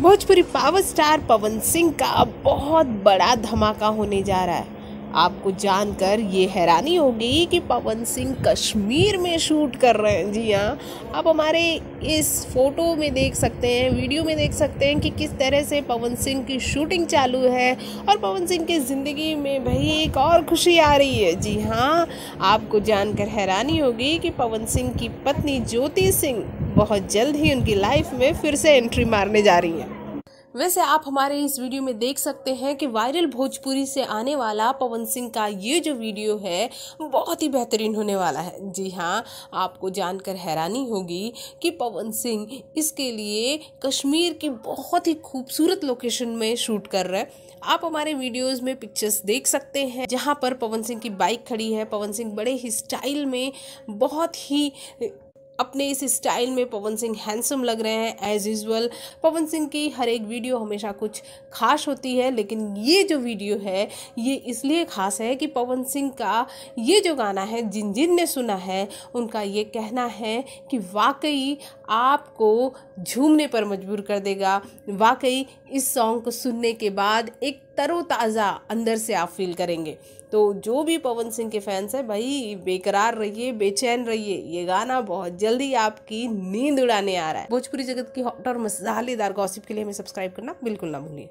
Bhojpuri power star Pawan Singh का बहुत बड़ा धमाका होने जा रहा है। आपको जानकर ये हैरानी होगी कि पवन सिंह कश्मीर में शूट कर रहे हैं। जी हाँ आप हमारे इस फ़ोटो में देख सकते हैं, वीडियो में देख सकते हैं कि किस तरह से पवन सिंह की शूटिंग चालू है और पवन सिंह की ज़िंदगी में भाई एक और खुशी आ रही है। जी हाँ आपको जानकर हैरानी होगी कि पवन सिंह की पत्नी ज्योति सिंह बहुत जल्द ही उनकी लाइफ में फिर से एंट्री मारने जा रही हैं। वैसे आप हमारे इस वीडियो में देख सकते हैं कि वायरल भोजपुरी से आने वाला पवन सिंह का ये जो वीडियो है, बहुत ही बेहतरीन होने वाला है। जी हाँ आपको जानकर हैरानी होगी कि पवन सिंह इसके लिए कश्मीर की बहुत ही खूबसूरत लोकेशन में शूट कर रहे हैं। आप हमारे वीडियोस में पिक्चर्स देख सकते हैं, जहाँ पर पवन सिंह की बाइक खड़ी है। पवन सिंह बड़े ही स्टाइल में, बहुत ही अपने इस स्टाइल में पवन सिंह हैंडसम लग रहे हैं एज यूजल पवन सिंह की हर एक वीडियो हमेशा कुछ खास होती है, लेकिन ये जो वीडियो है, ये इसलिए खास है कि पवन सिंह का ये जो गाना है, जिन जिन ने सुना है, उनका ये कहना है कि वाकई आपको झूमने पर मजबूर कर देगा। वाकई इस सॉन्ग को सुनने के बाद एक तरोताज़ा अंदर से आप फील करेंगे। तो जो भी पवन सिंह के फैंस हैं, भाई, बेकरार रहिए, बेचैन रहिए, ये गाना बहुत जल्दी आपकी नींद उड़ाने आ रहा है। भोजपुरी जगत की हॉट और मसालेदार गॉसिप के लिए हमें सब्सक्राइब करना बिल्कुल ना भूलिए।